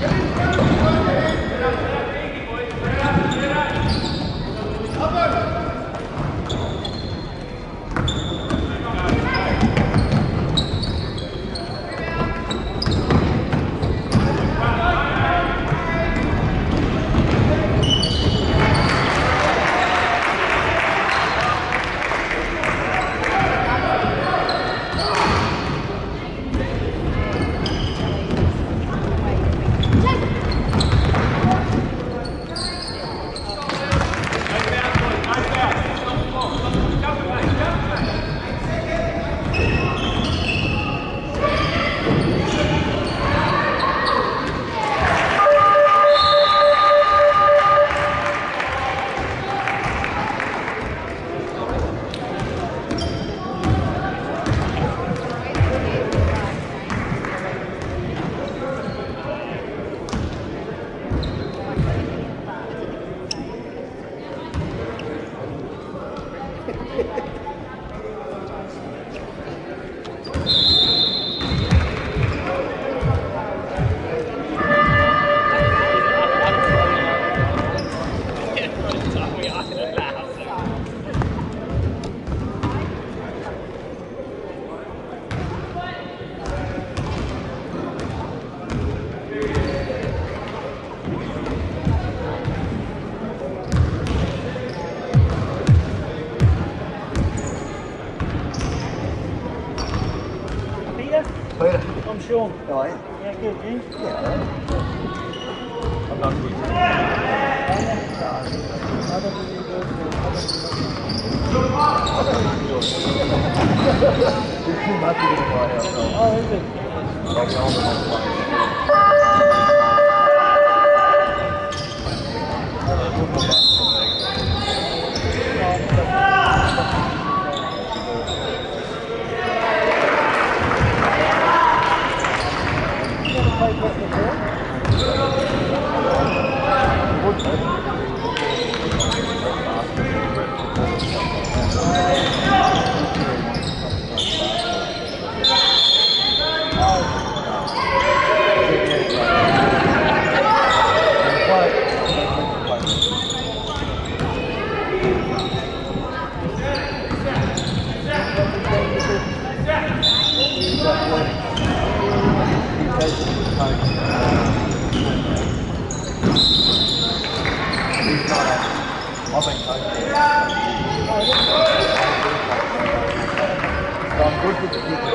Come on. Oh, is it? Gracias.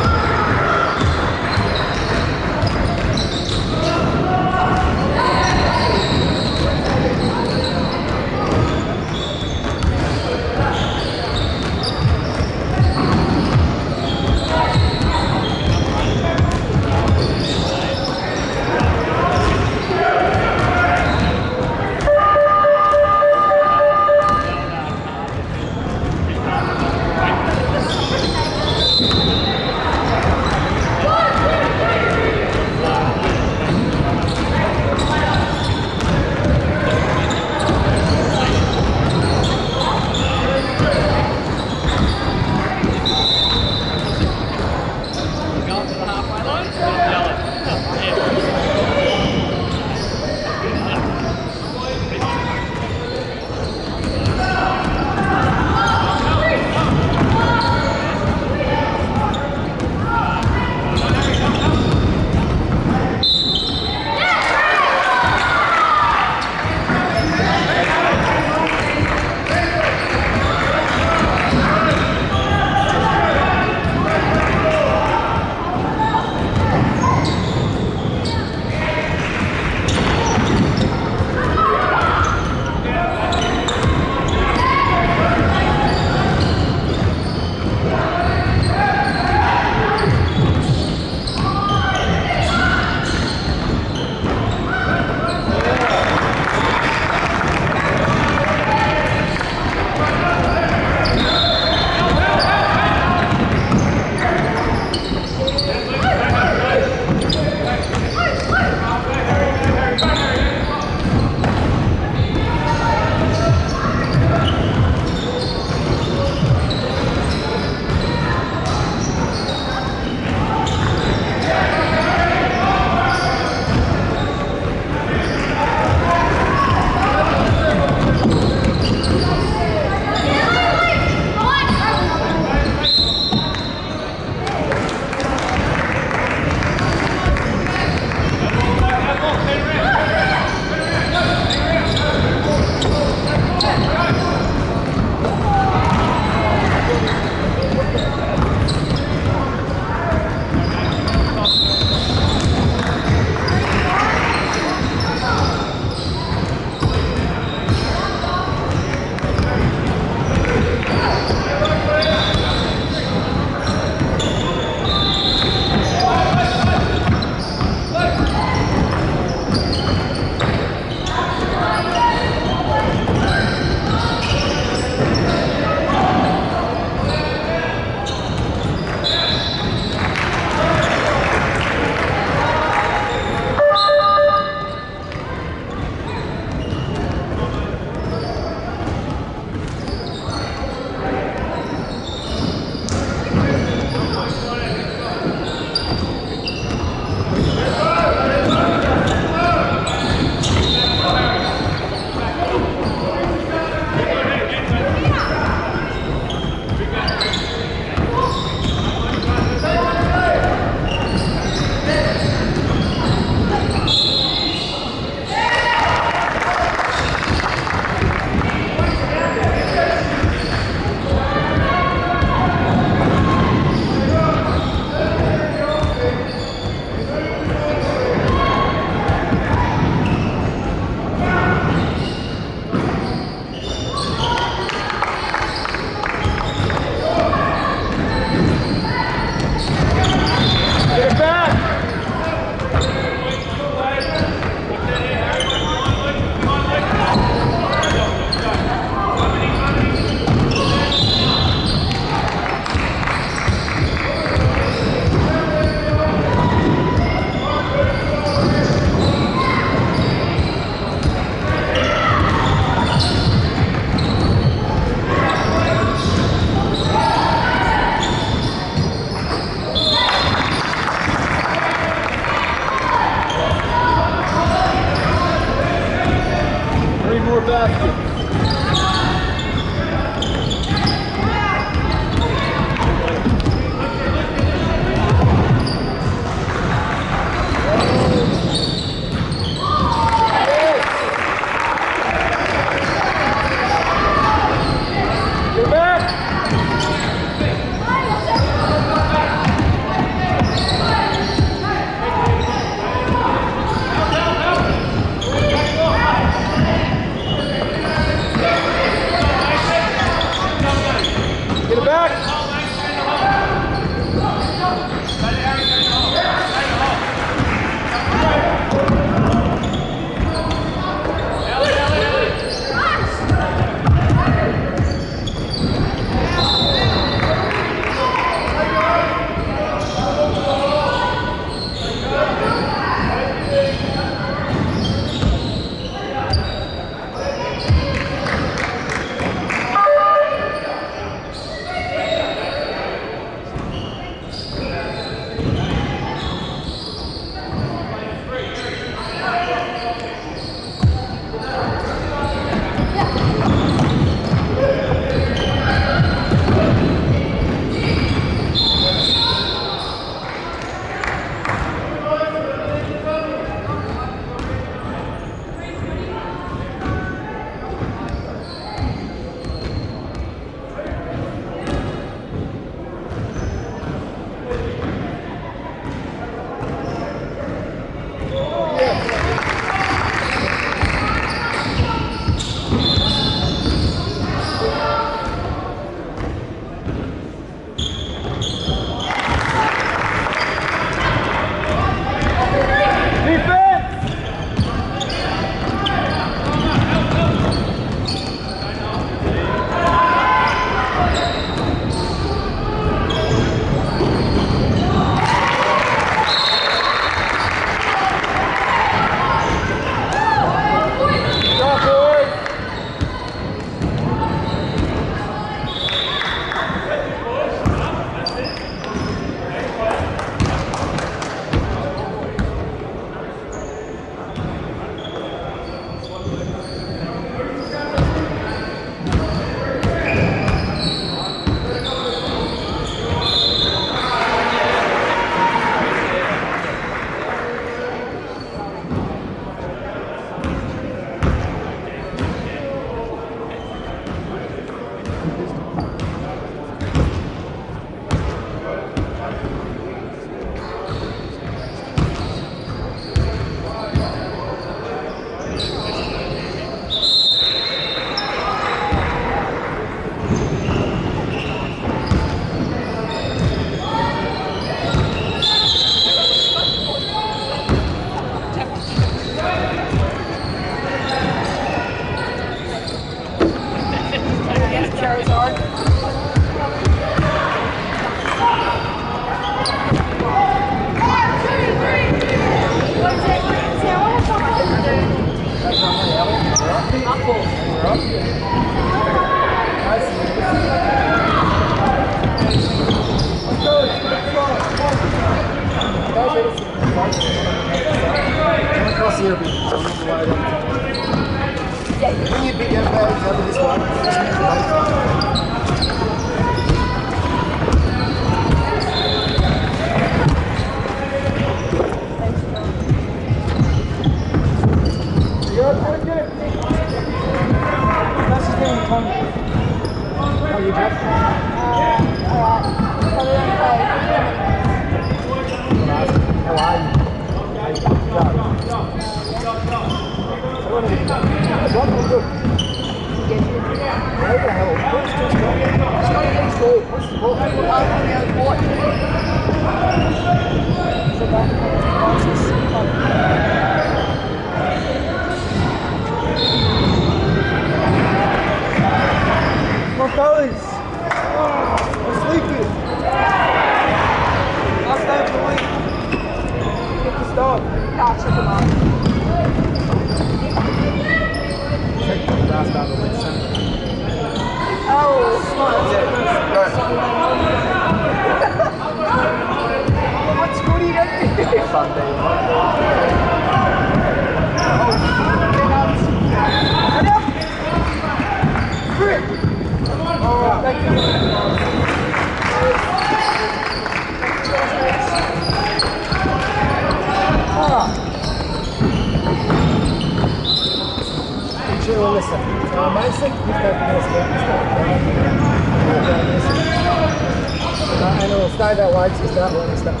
Will stay that way till you start learning stuff.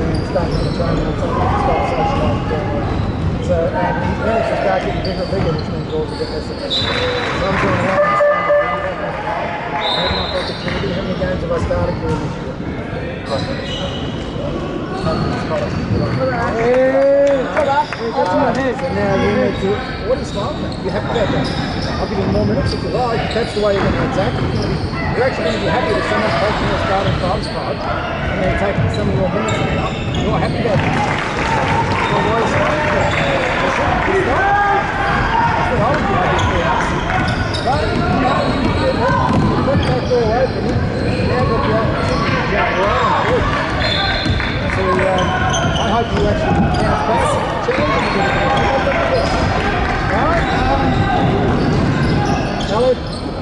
And start to train on something and start socialising. So, and will start getting bigger and bigger. So I'm have I started this year? What is wrong? You have to. I'll give you more minutes if you like. That's the way you're going to attack. You're, be, you're actually going to be happy that someone's taking your starting five spot and they're taking some of your minutes now. You're happy to go down. Well, why that? That's what I would do for you. But, you you get hurt. You put that door open. Now the opportunity to around. Good. So um, I hope you actually bounce back, challenge them a bit. Alright, um, Khaled,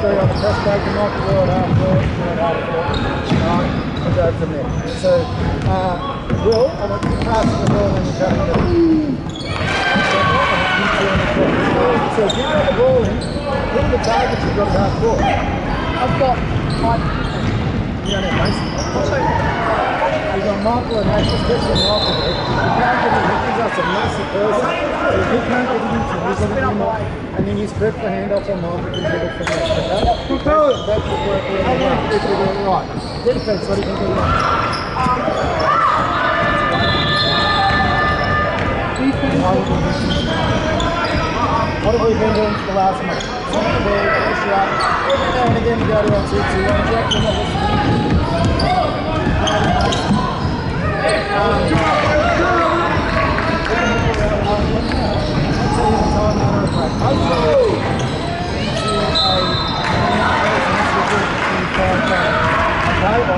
three on the first break, and go from there. So, uh, Will, I want you to pass the ball and you're to so you got the ball in, look at the targets you've got half court. I've got five. You don't have Mason. You've got Michael and Ash, especially Michael. there. You can't get him, he's just a massive person. So if he can't get him into he's going to be more. And then you spread the handoff on Michael and get it from there. That's the work we're going to do. If we do it right. Defense, what do you think of that? What have we been doing for the last month? Something the ball, push up. Every now and again, we go to our 2 2 1 Jack, we're not listening.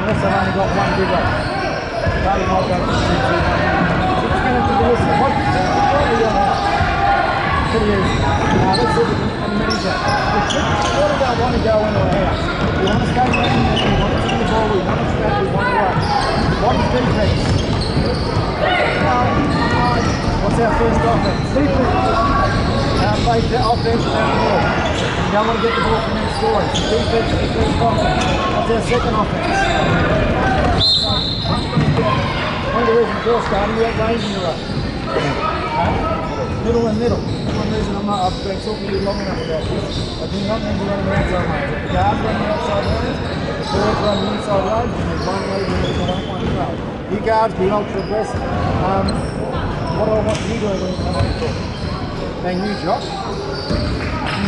Unless I've only got one big one. You might go to 2 2 1. So just going to have to. What what are you on? Pretty easy. Now let's and measure. What about want to go in or out? We want to stay in, see want to we want to run. What is defense? What's our first offense? Defense. Our face, the offense, and our ball. You don't want to get the ball from them scoring. Defense is the first offense. What's our second offense? One of the reasons you're starting, you have range in your run. Middle and middle. That's one reason I'm not, I've been talking to you long enough about this. I do not need you running outside lanes. If the guards running outside if the inside lanes, and there's one lead and there's one point throw. You guards be ultra aggressive. Um, what do I want you doing when you come on court? than you, Josh.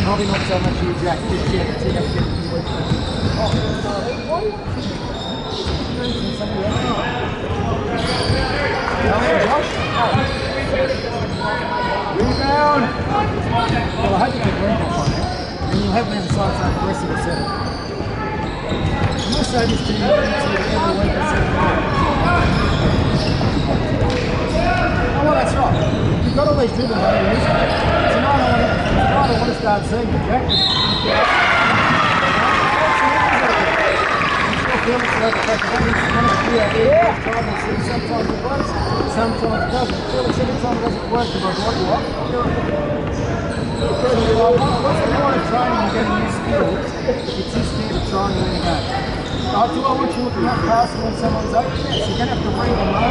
Probably not so much you, Jack, just yet. It's in a few weeks. Oh, else. No, Josh? Rebound! Well, I hope you can on that. And you'll have me on the side saying the rest of the seven. Going to to Oh, well, that's right. You've got all these on your list. Tonight I want to, tonight I want to start seeing you, Jack. Sometimes it works, sometimes it doesn't. Every time it doesn't work, goes, what you want? What's the and? It's just there to try and a Oh, do want you looking up past when someone's open? Yes, you're to have to read them. Most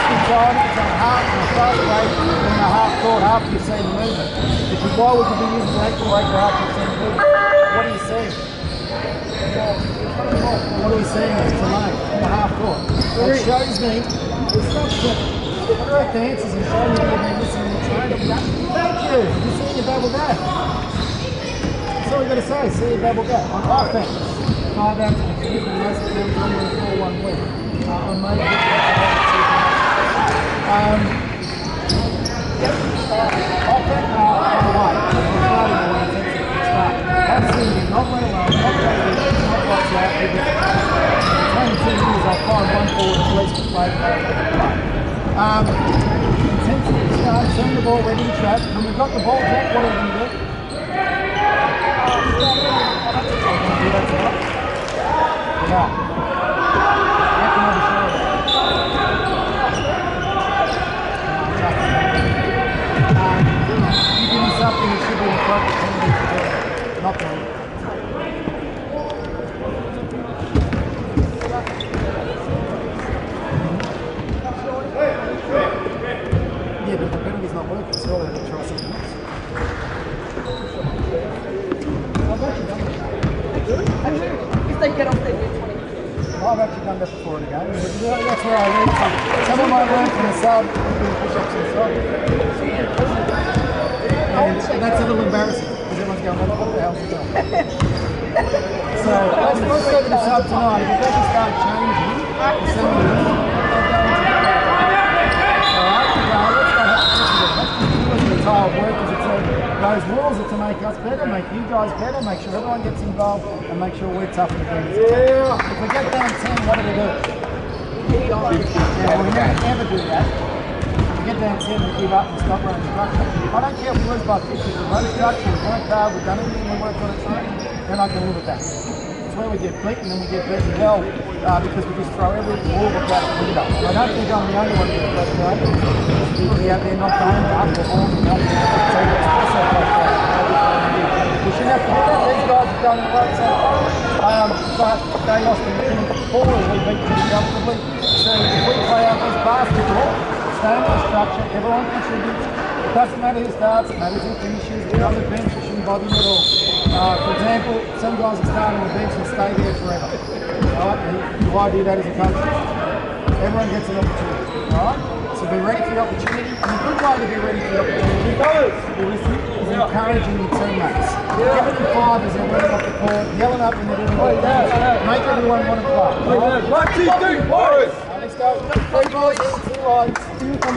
of the time, it's on half fast break the half court you've seen the movement. Because why would you be using the eight break seen the movement? What are you seeing? What are we seeing tonight in the half court? It shows me it's not the correct answers and show me that you're listening to training. Thank you. You're seeing your double gap. That's all you got to say. See your double gap on. Five out of the fifth and most of come with four one win. Uh, on my um, offense, uh, the the seen you. Not very well, not but between two years I'll find one forward to play. Um, intensity to start, turn the ball ready to trap. When we've got the ball back, what are we going to do? Yeah. Get beaten well uh, because we just throw every got at the window. I don't think I'm the only one who's got that. People out there not going or all the other. So. We shouldn't have to do that. These guys done it right so. Um, but they lost in the four and we beat them comfortably. So if we play our best basketball, in our structure, everyone contributes. It doesn't matter who starts, it matters who finishes. On the bench, it shouldn't bother you at all. Uh, for example, some guys will start on the bench and stay there forever. Alright, and why do that as a coach? Everyone gets an opportunity. Alright? So be ready for the opportunity. And a good way to be ready for the opportunity is encouraging your teammates. Giving them five as they're running off the court, yelling up when they're doing what they do. Make everyone want to play. Alright? One, two, three, boys. Let's go. Three boys, two lines. Two come